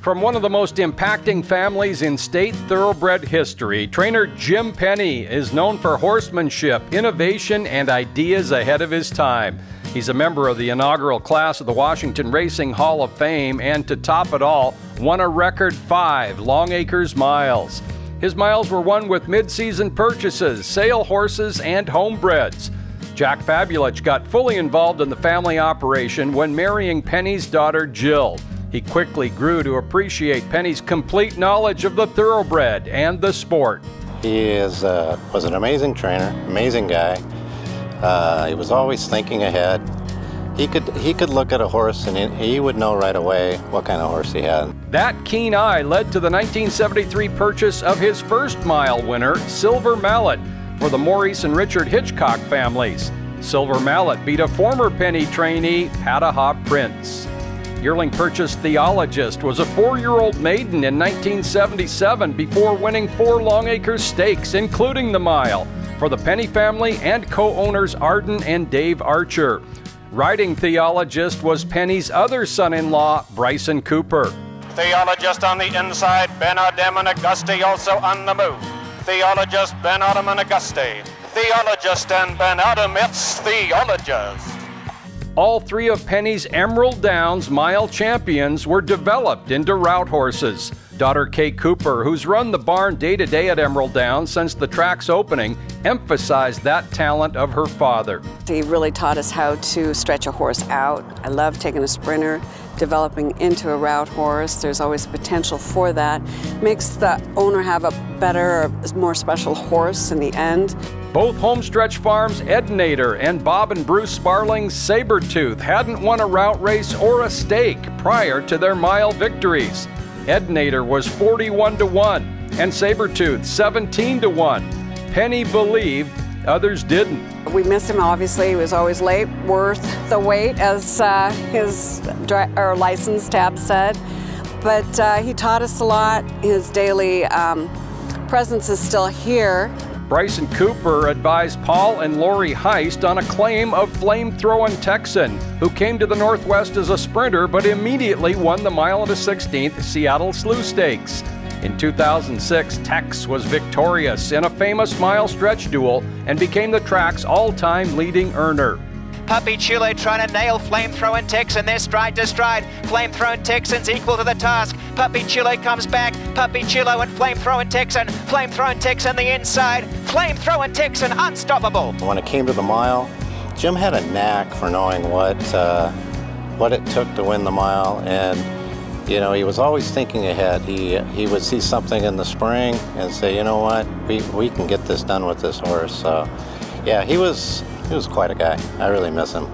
From one of the most impacting families in state thoroughbred history, trainer Jim Penney is known for horsemanship, innovation, and ideas ahead of his time. He's a member of the inaugural class of the Washington Racing Hall of Fame, and to top it all, won a record five Longacres miles. His miles were won with mid-season purchases, sale horses, and homebreds. Jack Fabulich got fully involved in the family operation when marrying Penney's daughter Jill. He quickly grew to appreciate Penney's complete knowledge of the thoroughbred and the sport. He is, uh, was an amazing trainer, amazing guy. Uh, he was always thinking ahead. He could, he could look at a horse and he, he would know right away what kind of horse he had. That keen eye led to the 1973 purchase of his first mile winner, Silver Mallet, for the Maurice and Richard Hitchcock families. Silver Mallet beat a former Penney trainee, Pataha Prince. Yearling purchased Theologist was a four year old maiden in 1977 before winning four Longacres stakes, including the mile, for the Penney family and co owners Arden and Dave Archer. Riding Theologist was Penney's other son in law, Bryson Cooper. Theologist on the inside, Ben Adem and Auguste also on the move. Theologist Ben Adam and Auguste. Theologist and Ben Adam, it's Theologist. All three of Penney's Emerald Downs mile champions were developed into route horses. Daughter Kay Cooper, who's run the barn day to day at Emerald Downs since the track's opening, emphasized that talent of her father. He really taught us how to stretch a horse out. I love taking a sprinter, developing into a route horse. There's always potential for that. Makes the owner have a better, more special horse in the end. Both Homestretch Farms Ed Nader and Bob and Bruce Sparling's Sabretooth hadn't won a route race or a stake prior to their mile victories. Ed Nader was 41 to 1 and Sabretooth 17 to 1. Penney believed, others didn't. We miss him, obviously. He was always late, worth the wait, as uh, his or license tab said. But uh, he taught us a lot. His daily um, presence is still here. Bryson Cooper advised Paul and Lori Heist on a claim of flame-throwing Texan, who came to the Northwest as a sprinter but immediately won the mile and a 16th Seattle Slew Stakes. In 2006, Tex was victorious in a famous mile stretch duel and became the track's all time leading earner. Puppy Chulo trying to nail Flamethrowing Texan. They're stride to stride. Flamethrowing Texan's equal to the task. Puppy Chulo comes back. Puppy Chulo and Flamethrowing Texan. Flamethrowing Texan the inside. Flamethrowing Texan unstoppable. When it came to the mile, Jim had a knack for knowing what uh, what it took to win the mile, and you know he was always thinking ahead. He he would see something in the spring and say, you know what, we we can get this done with this horse. So, yeah, he was he was quite a guy. I really miss him.